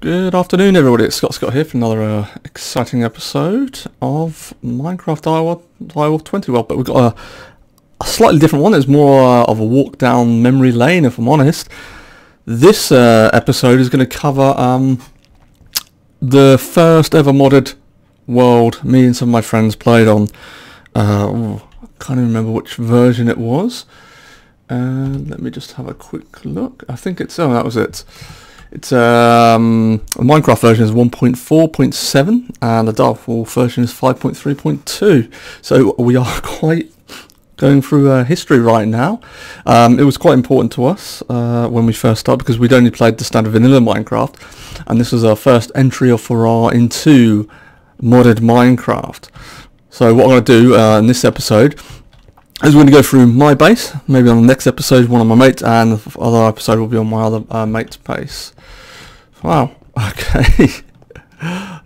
Good afternoon, everybody. It's Scott Scott here for another uh, exciting episode of Minecraft Direwolf, Direwolf 20 World. But we've got a, a slightly different one. It's more uh, of a walk down memory lane, if I'm honest. This uh, episode is going to cover um, the first ever modded world me and some of my friends played on. Uh, I can't even remember which version it was. Uh, let me just have a quick look. I think it's oh that was it. It's um Minecraft version is 1.4.7 and the Dark version is 5.3.2. So we are quite going through uh, history right now. Um, it was quite important to us uh, when we first started because we'd only played the standard vanilla Minecraft, and this was our first entry or foray into modded Minecraft. So what I'm going to do uh, in this episode is we're going to go through my base, maybe on the next episode one of my mates, and the other episode will be on my other uh, mate's base. Wow, okay.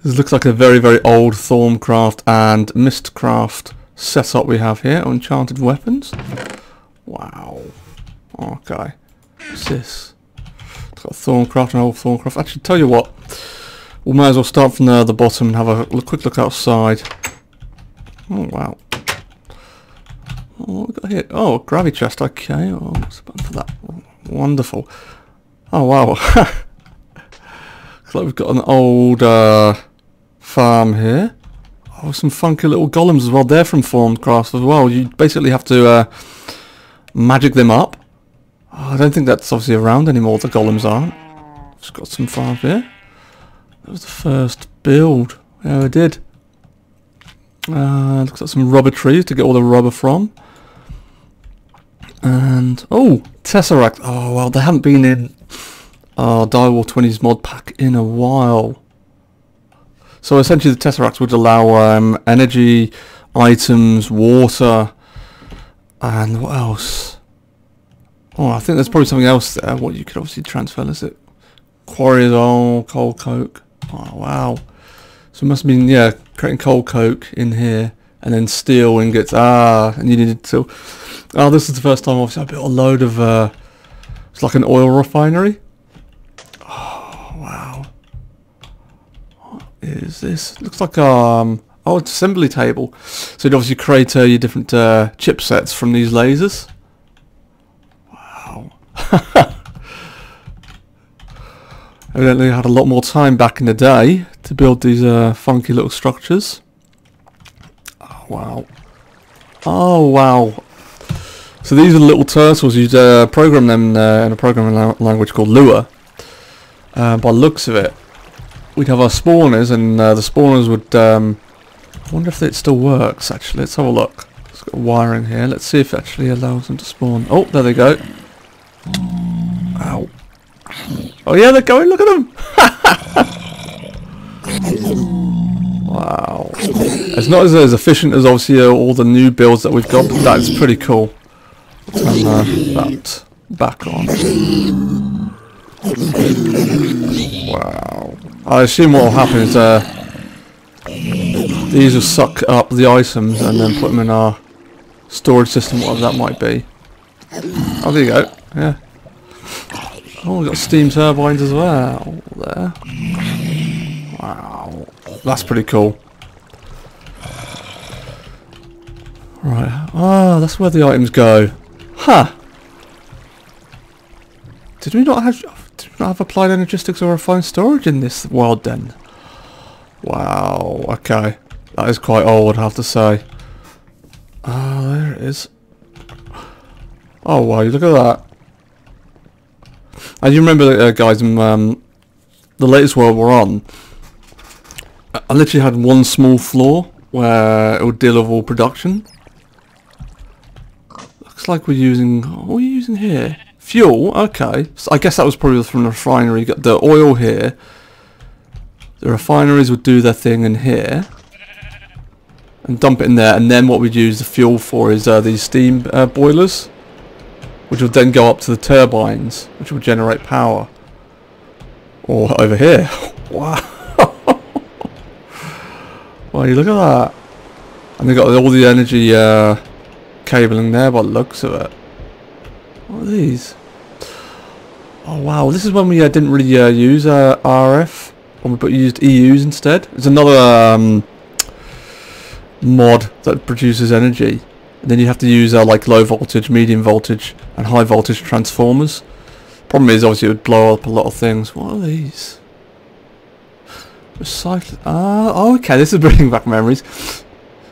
this looks like a very, very old Thaumcraft and Mystcraft setup we have here, enchanted weapons. Wow. Okay. What's this? It's got Thaumcraft and old Thaumcraft. Actually, tell you what, we might as well start from the, the bottom and have a look, quick look outside. Oh, wow. Oh, we got here? Oh, gravity chest. Okay. Oh, what's the for that? Wonderful. Oh, wow. Looks like we've got an old uh, farm here. Oh, some funky little golems as well. They're from Thaumcraft as well. You basically have to uh, magic them up. Oh, I don't think that's obviously around anymore. The golems aren't. Just got some farms here. That was the first build. Yeah, I did. Uh, looks like some rubber trees to get all the rubber from. And, oh, Tesseract. Oh, well, they haven't been in uh, Direwolf 20's mod pack in a while. So essentially the Tesseracts would allow um, energy, items, water, and what else? Oh, I think there's probably something else there. What you could obviously transfer, is it? Quarries, all coal coke. Oh, wow. So it must have been, yeah, creating coal coke in here, and then steel and ingots. Ah, and you needed to... Oh, this is the first time obviously I built a load of, uh, it's like an oil refinery. Oh, wow. What is this? Looks like, um, oh, it's assembly table. So you'd obviously create uh, your different uh, chipsets from these lasers. Wow. Evidently I had a lot more time back in the day to build these uh, funky little structures. Wow. Oh, wow. So these are the little turtles. You uh, program them uh, in a programming la language called Lua. Uh, by looks of it, we'd have our spawners, and uh, the spawners would. Um, I wonder if it still works. Actually, let's have a look. It's got wiring here. Let's see if it actually allows them to spawn. Oh, there they go. Ow. Oh yeah, they're going. Look at them. wow. It's not as, as efficient as obviously uh, all the new builds that we've got, but that's pretty cool turn uh, that back on. Wow. I assume what will happen is uh, these will suck up the items and then put them in our storage system, whatever that might be. Oh, there you go. Yeah. Oh, we've got steam turbines as well there. Wow. That's pretty cool. Right. Ah, oh, that's where the items go. Huh. Did we not have did we not have applied energistics or refined storage in this world then? Wow, okay. That is quite old, I have to say. Ah, oh, there it is. Oh wow, look at that. And you remember, uh, guys, um, the latest world we're on, I literally had one small floor where it would deal with all production. Looks like we're using... What are we using here? Fuel? Okay. So I guess that was probably from the refinery. Got the oil here. The refineries would do their thing in here. And dump it in there. And then what we'd use the fuel for is uh, these steam uh, boilers. Which would then go up to the turbines. Which would generate power. Or over here. wow. Wow, you look at that. And they got all the energy... Uh, cabling there by the looks of it. What are these? Oh wow, this is when we uh, didn't really uh, use uh, RF, when we used EUs instead. It's another um, mod that produces energy. And then you have to use uh, like low voltage, medium voltage, and high voltage transformers. Problem is, obviously, it would blow up a lot of things. What are these? Recycle. Ah, oh, okay. This is bringing back memories.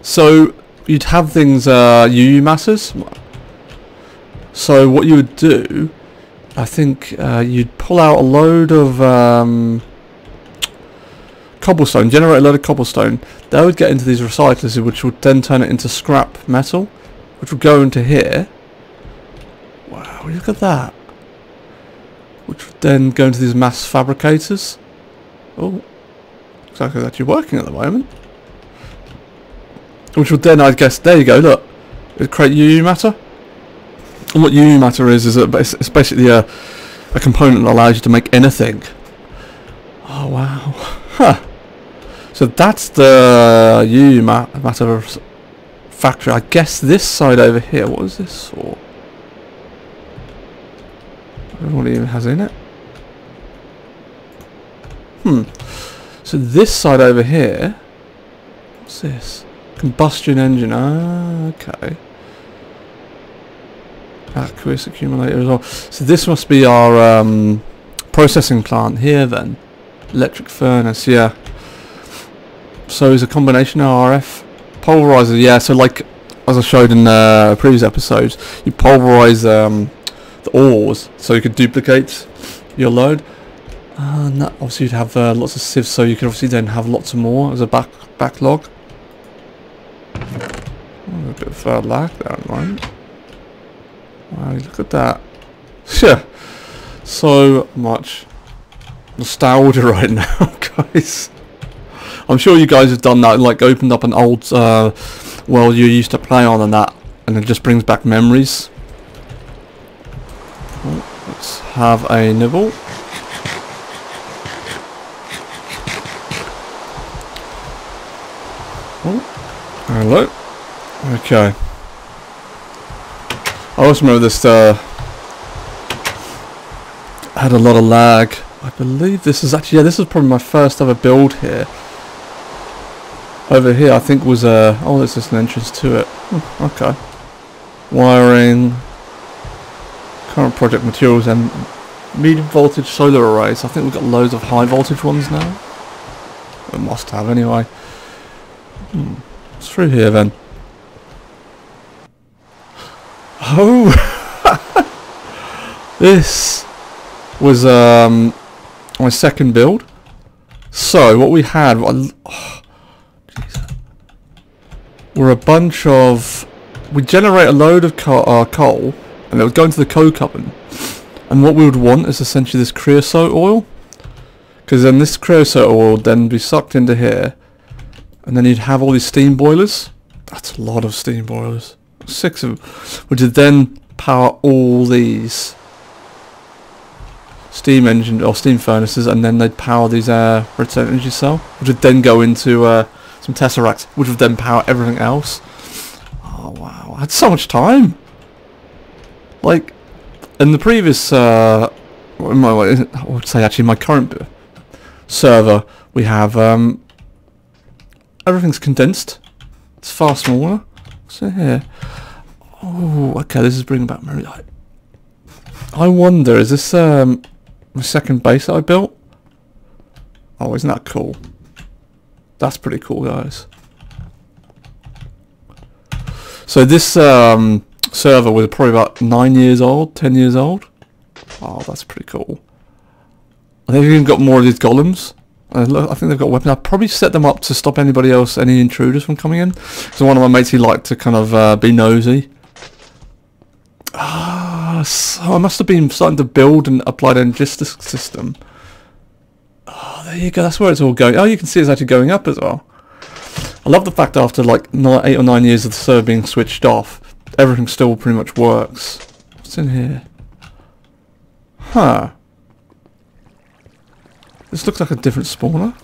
So you'd have things uh, UU masses. So what you would do, I think, uh, you'd pull out a load of um, cobblestone, generate a load of cobblestone. They would get into these recyclers, which would then turn it into scrap metal, which would go into here. Wow, look at that. Which would then go into these mass fabricators. Oh, actually working at the moment. Which would then, I guess, there you go, look. It would create UU matter. And what UU matter is, is it's basically a, a component that allows you to make anything. Oh, wow. Huh. So that's the UU ma matter factory. I guess this side over here, what is this for? I don't know what it even has in it. Hmm. So this side over here, what's this? Combustion engine, ah, okay. Aqueous accumulator as well. So this must be our um, processing plant here then. Electric furnace, yeah. So it's a combination RF. Pulverizer, yeah, so like as I showed in uh, previous episodes, you pulverize um, the ores so you could duplicate your load. Uh, and that obviously you'd have uh, lots of sieves so you could obviously then have lots more as a back backlog. Oh, a bit of uh, lag there moment. Wow, look at that. Yeah, so much nostalgia right now, guys. I'm sure you guys have done that, like opened up an old uh, world you used to play on and that, and it just brings back memories. Oh, let's have a nibble. Hello. Okay. I always remember this uh, had a lot of lag. I believe this is actually, yeah, this is probably my first ever build here. Over here, I think was a. Uh, oh, there's just an entrance to it. Hmm, okay. Wiring. Current project materials and medium voltage solar arrays. I think we've got loads of high voltage ones now. Must have anyway. Hmm. Through here then? Oh! this was um, my second build. So what we had, oh, were a bunch of... We generate a load of co uh, coal, and it would go into the coke oven. And what we would want is essentially this creosote oil. Because then this creosote oil would then be sucked into here. And then you'd have all these steam boilers. That's a lot of steam boilers. Six of them. Which would then power all these steam engine or steam furnaces and then they'd power these uh, redstone energy cell which would then go into uh, some tesseracts, which would then power everything else. Oh wow, I had so much time. Like, in the previous, uh, my, I would say actually my current server, we have, um, everything's condensed. It's far smaller. So here. Oh, okay, this is bringing back memory. I, I wonder, is this, um, my second base that I built? Oh, isn't that cool? That's pretty cool, guys. So this um, server was probably about 9 years old, 10 years old. Oh, that's pretty cool. I think we've even got more of these golems. I think they've got weapons. I'd probably set them up to stop anybody else, any intruders from coming in. So one of my mates, he liked to kind of uh, be nosy. Ah, so I must have been starting to build and apply the logistics system there you go. That's where it's all going. Oh, you can see it's actually going up as well. I love the fact after like nine, eight or nine years of the server being switched off, everything still pretty much works. What's in here? Huh. This looks like a different spawner.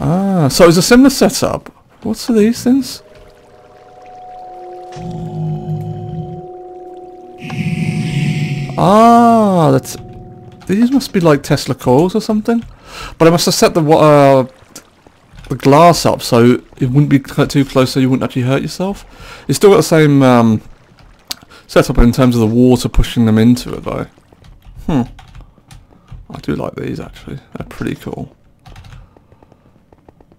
Ah, so it's a similar setup. What's these things? Ah, that's... These must be like Tesla coils or something. But I must have set the uh, the glass up so it wouldn't be too close so you wouldn't actually hurt yourself. It's still got the same um, setup in terms of the water pushing them into it though. Hmm. I do like these actually. They're pretty cool.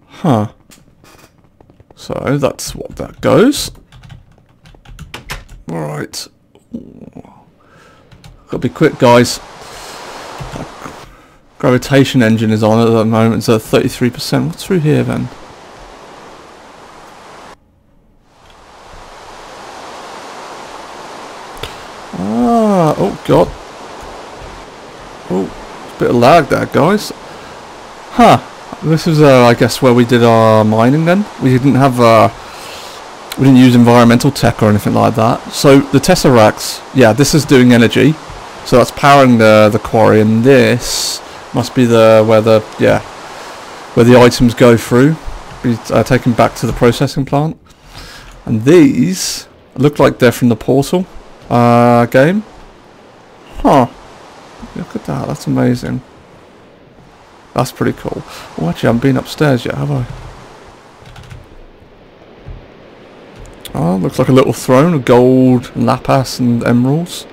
Huh. So that's what that goes. Alright. Gotta be quick guys. Gravitation engine is on at the moment, so 33%. What's through here then? God. Oh, a bit of lag there guys. Huh. This is, uh, I guess, where we did our mining then. We didn't have, uh, we didn't use environmental tech or anything like that. So the Tesseracts, yeah, this is doing energy. So that's powering the, the quarry and this must be the where the yeah where the items go through, be uh, taken back to the processing plant. And these look like they're from the Portal uh, game. Huh. Look at that. That's amazing. That's pretty cool. Oh, actually, I haven't been upstairs yet, have I? Oh, looks like a little throne of gold, lapis and emeralds.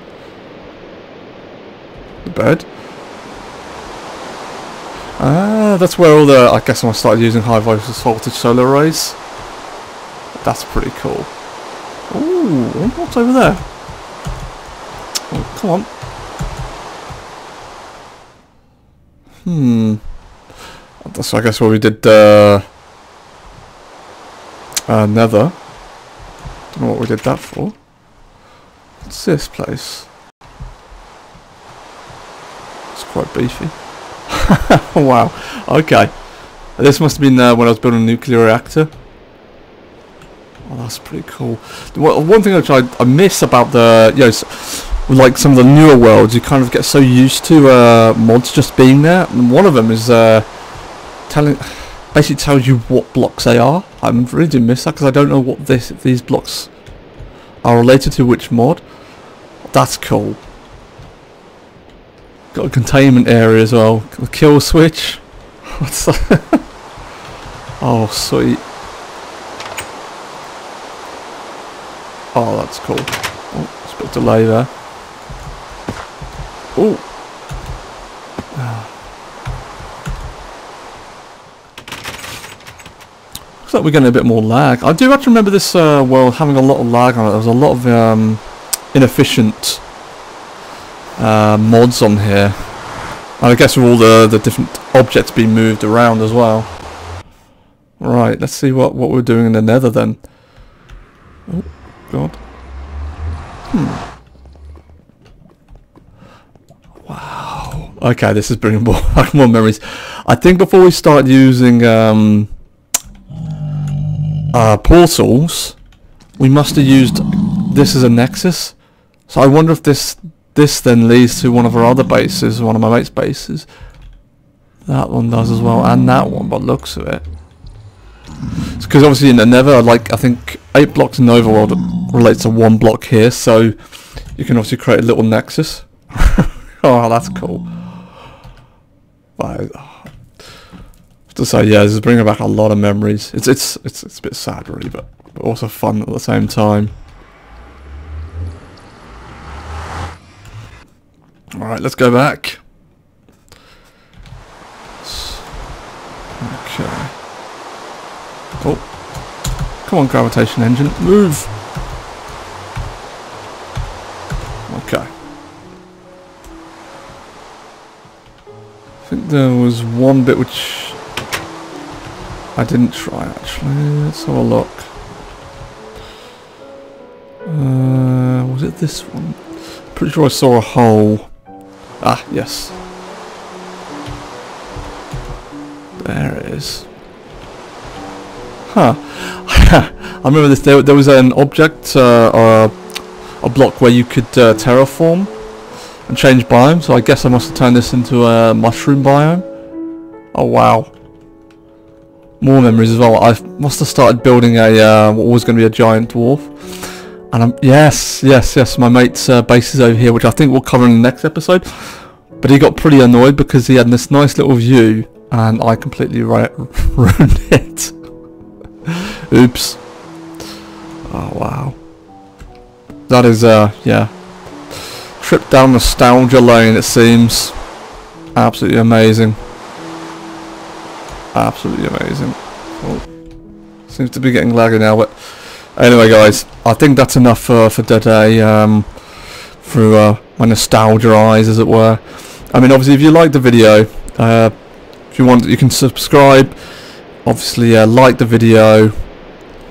The bed. Ah, that's where all the, I guess when I started using high voltage solar arrays. That's pretty cool. Ooh, what's over there? Oh, come on. Hmm. That's I guess what we did uh, uh, Nether. Don't know what we did that for. What's this place? It's quite beefy. wow. Okay. This must have been uh, when I was building a nuclear reactor. Oh, that's pretty cool. One thing I, I miss about the, you know, like some of the newer worlds, you kind of get so used to uh, mods just being there. And one of them is uh, telling, basically tells you what blocks they are. I'm really do miss that because I don't know what this these blocks are related to which mod. That's cool. Got a containment area as well. A kill switch. What's that? oh, sweet. Oh, that's cool. Oh, it's a bit of delay there. Oh. Looks like we're getting a bit more lag. I do actually remember this uh, world having a lot of lag on it. There was a lot of um, inefficient uh, mods on here. And I guess with all the, the different objects being moved around as well. Right, let's see what, what we're doing in the nether then. Oh, God. Hmm. Okay, this is bringing more, more memories. I think before we start using um, uh, portals, we must have used this as a nexus. So I wonder if this this then leads to one of our other bases, one of my mate's bases. That one does as well, and that one, but looks of it. Because obviously in the Nether, like I think eight blocks in Overworld relates to one block here, so you can obviously create a little nexus. oh, that's cool. But, to say, yeah, this is bringing back a lot of memories. It's it's it's it's a bit sad, really, but, but also fun at the same time. Alright, let's go back. Okay. Oh. Come on, gravitation engine. Move! There was one bit which I didn't try actually. Let's have a look. Uh, was it this one? Pretty sure I saw a hole. Ah, yes. There it is. Huh. I remember this. There, there was an object uh, a, a, block where you could uh, terraform and change biome. So I guess I must have turned this into a mushroom biome. Oh wow. More memories as well. I must have started building a uh, what was going to be a giant dwarf. And I'm, yes, yes, yes, my mate's uh, base is over here, which I think we'll cover in the next episode. But he got pretty annoyed because he had this nice little view and I completely ru- ruined it. Oops. Oh, wow. That is, uh, yeah. Trip down nostalgia lane, it seems. Absolutely amazing. Absolutely amazing. Oh. Seems to be getting laggy now, but anyway, guys, I think that's enough for, for today. Um, through uh, my nostalgia eyes, as it were. I mean, obviously, if you like the video, uh, if you want, you can subscribe. Obviously, uh, like the video.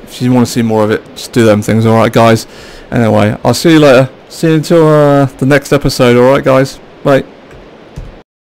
If you want to see more of it, just do them things. All right, guys. Anyway, I'll see you later. See you until uh, the next episode. All right, guys. Bye.